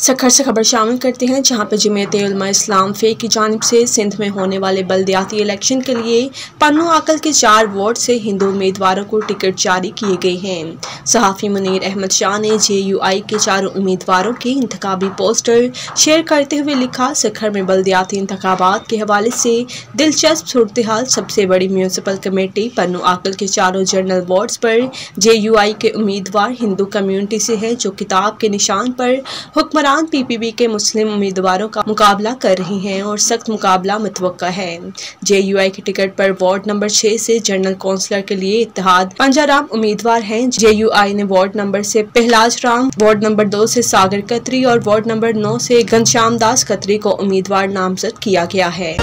सखर से खबर शामिल करते हैं, जहाँ पर जमीयत इस्लाम फे की जानब से सिंध में होने वाले बल्दियाती इलेक्शन के लिए पन्नू आकल के चार वार्ड से हिंदू उम्मीदवारों को टिकट जारी किए गए हैं। सहाफ़ी मुनीर अहमद शाह ने जे यू आई के चारों उम्मीदवारों के इंतबी पोस्टर शेयर करते हुए लिखा, सखर में बल्दियाती इंतबात के हवाले से दिलचस्प सूरत हाल सबसे बड़ी म्यूनसिपल कमेटी पन्नू आकल के चारों जनरल वार्ड पर जे यू आई के उम्मीदवार हिंदू कम्यूनिटी से है, जो किताब के निशान पर हुक्मरान हुक्मरान पीपीपी के मुस्लिम उम्मीदवारों का मुकाबला कर रही हैं और सख्त मुकाबला मतवक़ है। जेयूआई के टिकट पर वार्ड नंबर छह से जनरल काउंसलर के लिए इतिहाद पंजाराम उम्मीदवार हैं। जेयूआई ने वार्ड नंबर से पहलाज राम, वार्ड नंबर दो से सागर कतरी और वार्ड नंबर नौ से घनश्याम दास कतरी को उम्मीदवार नामजद किया गया है।